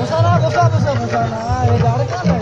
بصرا بصرا بصرا بصرا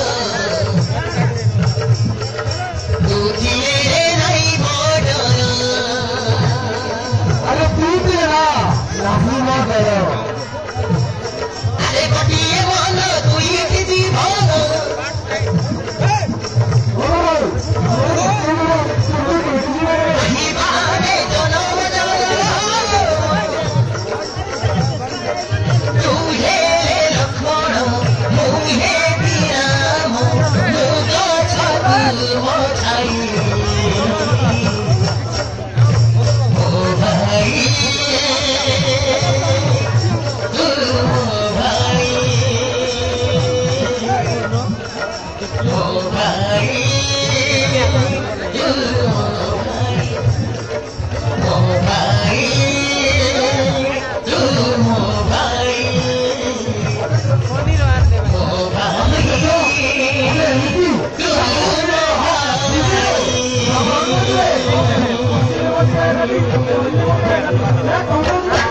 لا تمنع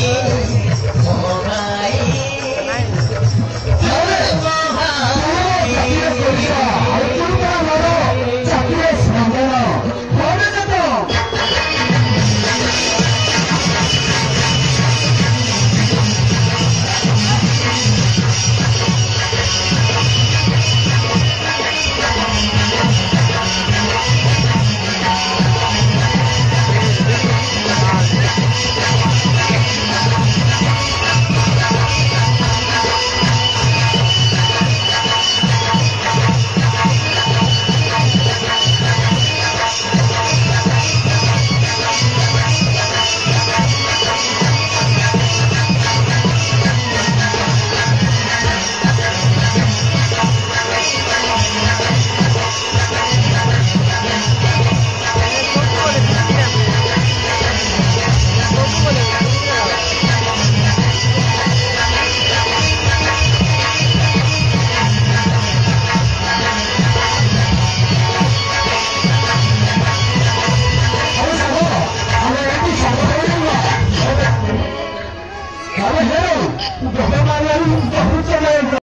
Yeah.